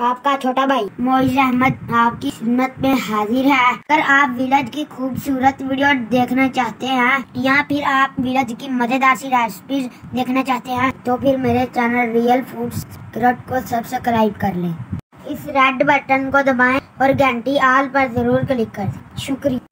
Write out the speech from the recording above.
आपका छोटा भाई मोइज अहमद आपकी खिदमत में हाजिर है। अगर आप विलेज की खूबसूरत वीडियो देखना चाहते हैं या फिर आप विलेज की मज़ेदार सी रेसिपीज़ देखना चाहते हैं तो फिर मेरे चैनल रियल फ़ूड को सब्सक्राइब कर लें। इस रेड बटन को दबाएँ और घंटी आल पर ज़रूर क्लिक कर। शुक्रिया।